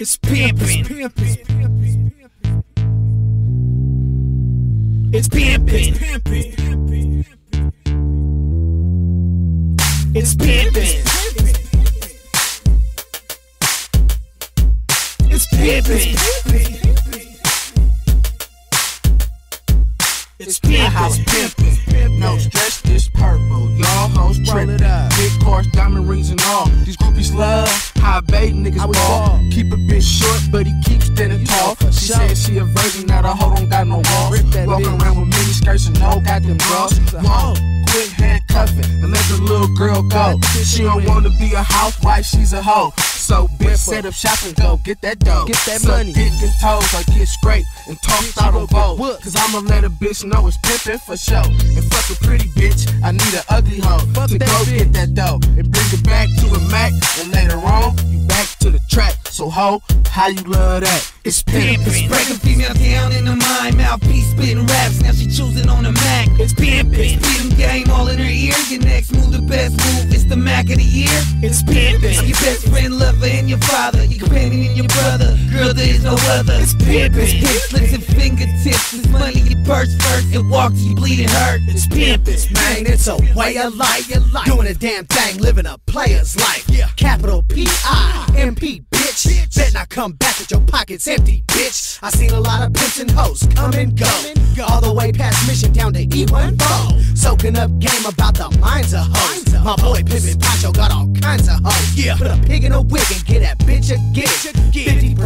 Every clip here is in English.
It's pimpin'. It's pimpin'. It's pimpin'. It's pimpin'. It's Pimping. It's Pimping. It's peep house pimpin'. pimpin'. No stress, this purple. Y'all hoes trippin'. Big cars, diamond rings, and all. These groupies love how bait niggas I was ball. Keep a bitch short, but he keeps standing tall. She said she a virgin, now the hoe don't got no walls. Bitch. around with mini skirts and no goddamn bras. She's a hoe. Whoa, quit handcuffing and let the little girl go. She don't wanna be a housewife, she's a hoe. So bitch, set up shop and go get that dough. Get that Suck money. dick and toes, I get scraped and tossed Bitch, out on gon' get vote. whooped. Cause I'ma let a bitch know it's pimpin' for show. And fuck a pretty bitch, I need an ugly hoe Fuck to that go bitch. get that dough and bring it back to a Mac. And later on, you back to the track. So ho, how you love that? It's pimpin'. pimpin'. Break a female down in the mind, mouthpiece spitting raps. Now she choosing on the Mac. It's pimpin'. Spitting game all in her ear. Your next move, the best. It's Mac of the year. It's pimpin'. Your best friend, lover, and your father. Your companion and your brother. Girl, there is no other. It's pimpin'. It's slips and fingertips. It's money, your purse first. It walks, you bleeding hurt. It's pimpin'. Man, it's a way of life. Doing a damn thing, living a player's life. Capital P I M P, bitch. Bet not come back with your pockets empty, bitch. I seen a lot of pimps and hoes come and go. All the way past mission down to E1 Soaking up game about the minds of hoes. My boy Pimpin' Pacho got all kinds of hoes. Yeah. Put a pig in a wig and get that bitch again. 50%,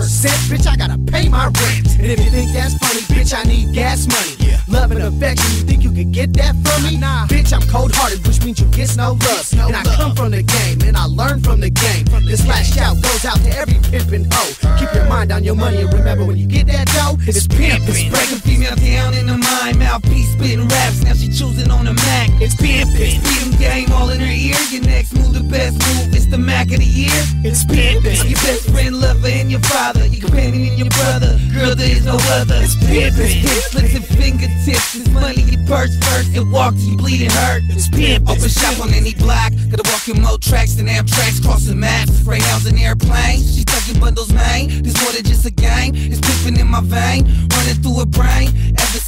bitch, I gotta pay my rent. And if you think that's funny, bitch, I need gas money. Love and affection, you think you could get that from me? Nah. Bitch, I'm cold hearted, which means you get no love. and I come from the game, and I learn from the game. This last shout goes out to every pimpin' hoe. Keep your mind on your money and remember when you get that dough, it's pimpin'. Break a female down in the mind, mouthpiece spittin' raps. Now she choosing on the Mac. It's pimpin'. Speed game all in her ear. Your next move, the best move. It's the Mac of the year. It's pimpin'. Your best friend, lover, and your father. Your companion and your brother. Girl, there is no other. It's pimpin'. Hip slips and fingertips. It's money, your purse first. It walk till you bleeding hurt. It's pimpin'. Open shop on any block. Gotta walk in more tracks than Amtrak's crossing maps. Greyhounds and airplanes. She's tucking bundles, man. This more than just a game. It's pimping in my vein. Running through her brain. Ever since the seed.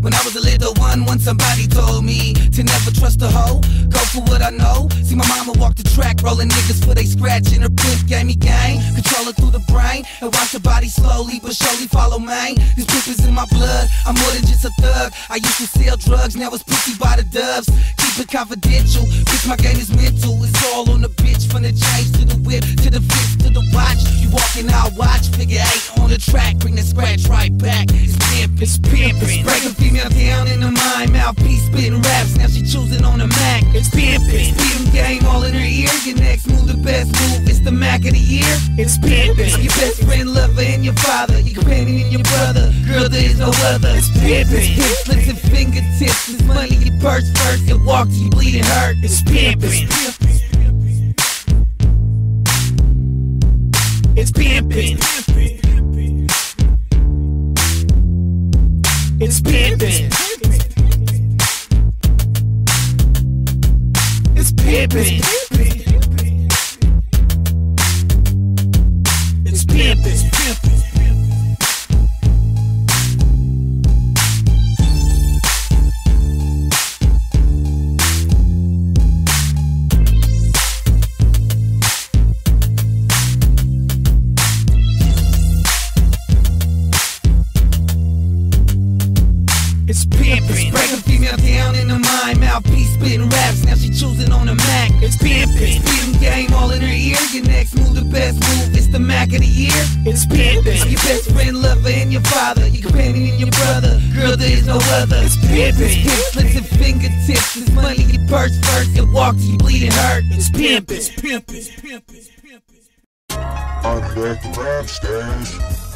When I was a little one, when somebody told me to never trust a hoe. Go for what I know. See my mama walk the track, rolling niggas for they scratch. And her pimp gave me game. Controlling through the brain. And watch her body slowly but surely follow man. This pimp is in my blood. I'm more than just a thug. I used to sell drugs, now it's pussy by the doves. Keep it confidential. Bitch, my game is mental. It's all on the bitch. From the chains to the whip, to the fist, to the watch. You walking, I'll watch. Figure eight on the track. Bring the scratch right back. It's pimp, It's pimpin'. Break a down in the mind, mouthpiece spitting raps. Now she choosing on the Mac. It's pimpin'. Speed game all in her ear. Your next move, the best move. It's the Mac of the year. It's pimpin'. Your best friend, lover, and your father. Your companion and your brother. Girl, there is no other. It's pimpin'. Hip slips and fingertips. It's money, your purse first. It walk till you bleeding hurt. It's pimpin'. It's pimpin'. It's pimpin'. It's pimpin'. It's It's pimpin'. Break female down in the mind, mouthpiece spitting raps. Now she choosing on the Mac. It's pimpin'. Speeding game all in her ear. Your next move, the best move. It's the Mac of the year. It's pimpin'. Your best friend, lover, and your father. Your companion and your brother. Girl, there is no other. It's pimpin'. Hip slips and fingertips. It's money, your purse first. It walk till you bleeding hurt. It's pimpin'. It's pimpin'. Underground stash.